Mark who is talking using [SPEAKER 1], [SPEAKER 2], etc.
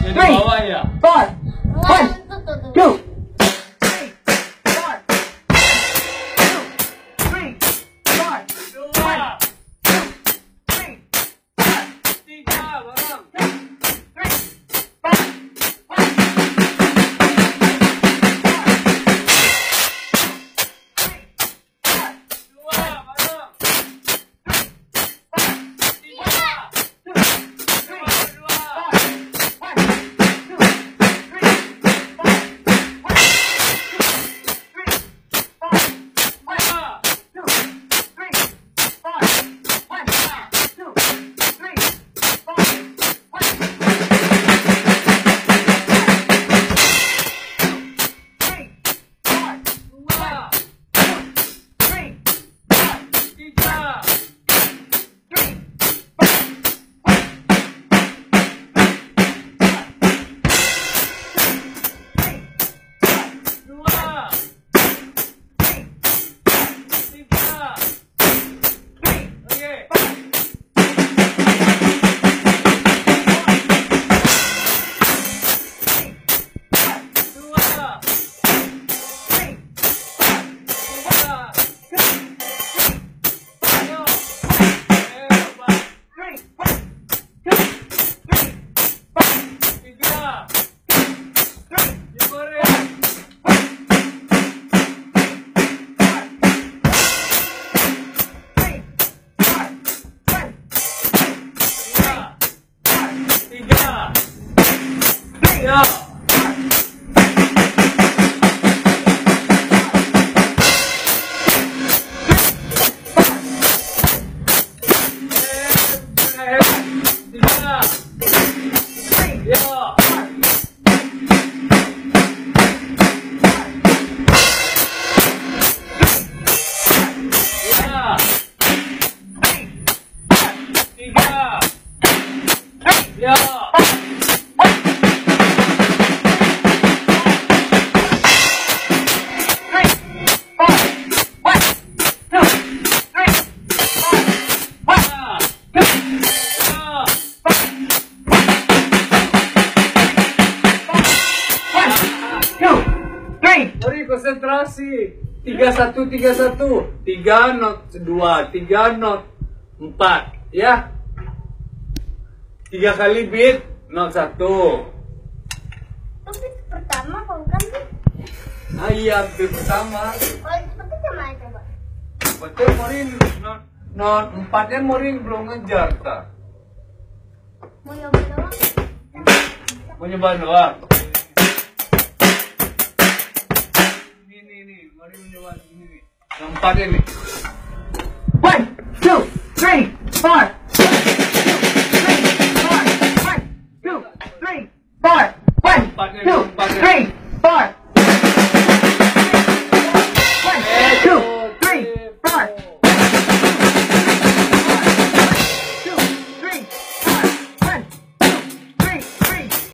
[SPEAKER 1] three, four. One, two,
[SPEAKER 2] 야! Ya. Konsentrasi. Tiga satu tiga satu. Tiga not dua. Tiga not empat. Ya. Tiga kali beat not satu.
[SPEAKER 3] Tapi pertama kau kan
[SPEAKER 2] Ah iya beat pertama.
[SPEAKER 3] kalau tapi sama coba.
[SPEAKER 2] Betul Morin not not empatnya Morin belum ngejar tak.
[SPEAKER 3] Mau nyoba doang.
[SPEAKER 2] Mau nyoba doang. Ini ini ini. Mari mencoba ini nih. Yang empat ini.
[SPEAKER 1] One, two, three, four.